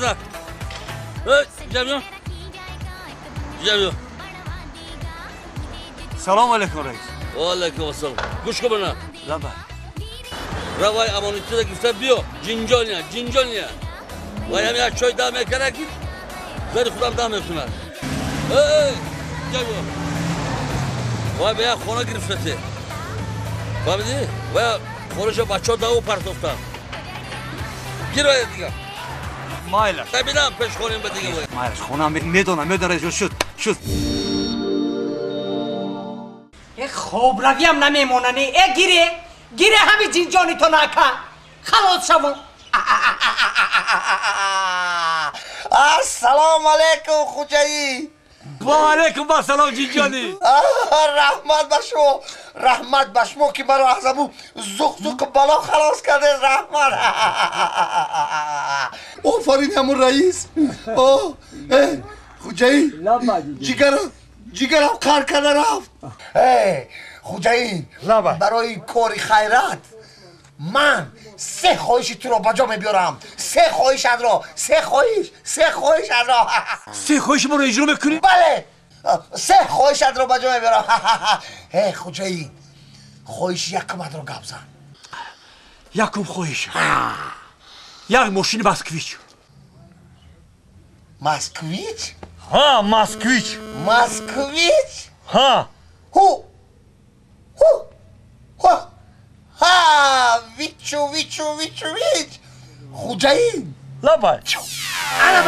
Arda. Evet, güzel bir yol. Güzel bir yol. Aleyküm reis. Aleyküm selam. Kuş kubana. Raba. Rabay amonitçi de güzel bir yol. Cinconya, Cinconya. Bayam ya çöy daha mekana git. Zeri kuram daha mevsunlar. Hey, güzel bir. Vay be ya kona girifleti. Vay be değil. Vay konuşa baço dağı partoftan. Gir oraya diyor. مایلش نبینم پیش خونیم به دیگه مایلش خونم می‌دونم می‌دونم رئیس شد شد خوب روی هم نمیموننی ای گیره گیره همین جینجانی تو نکن خلاص شو السلام علیکم خوجایی و علیکم با سلام جینجانی رحمت بشو رحمت بشمو که مرا از امو زخ زخ بالا خلاص کرده رحمت. آفرین همون رئیس. اوه اه، خوجایی جیگرم جیگرم کار کرده رفت. ای خوجایی. برای کاری خیرت من سه خواهشی تو رو بجا میبیارم سه خواهش را سه خواهش سه خواهش را سه خوش ما رو اجرا می‌کنی؟ بله. سه خواهشت رو بجا می‌برم. هی خوجایی خواهش یکم رو گپ زن. یکم خویش یک ماشین بسکویچ مسکویچ؟ ها ماسکویچ مسکویچ؟ ها. هو هو ها ویچو ویچو ویچو ویچ. خوجایی لبا انا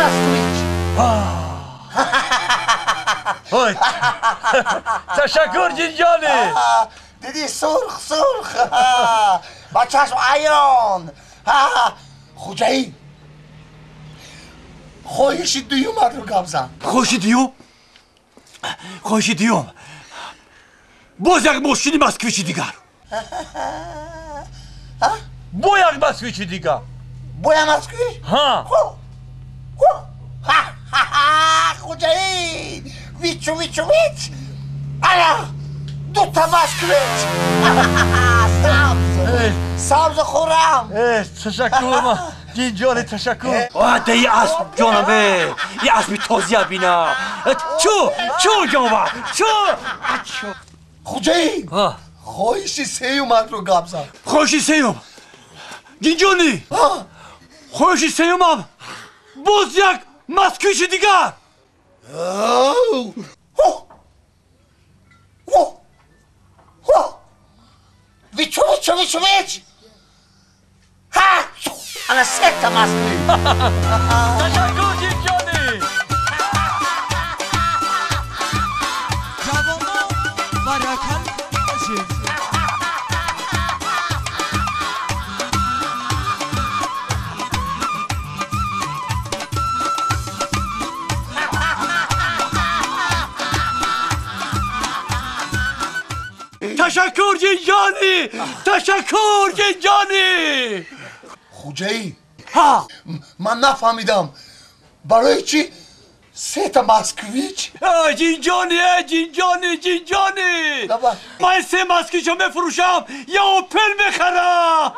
های تشکر جینجانی آه، دیدی سرخ سرخ. با چشم ایران آه، خوجایی خواهش دویومت رو گپ زن. خوش دیوم؟ خوش دیوم. باز یک ماشین بسکویچ دیگر. بو یک ماسکویچ دیگه بویم مسکویچ ها. خو خو ها ها ها خوجایی ویچو ویچو ویچ. انا دو تا مسکویچ سبز سبز خورم. اه، تشکر ما جینجانی تشکر. آه ده ای اسب جانبه یه اسب تازیه بینا. چو چو جانبه چو. خوجایی آه خواهش سیومت رو گپ زن خوشی سیوم جینجانی آه، خوشی سیومم باز یک مسکویچ دیگر. ویچو ویچو ویچو ویچ ها انا سه تا مسکویچ تشکر جینجانی تشکر جینجانی خوجایی ها! من نفهمیدم. برای چی؟ سه تا مسکویچ؟ جینجانی جینجانی جینجانی لبا. من سه مسکیشو بفروشم یا اوپل بخرم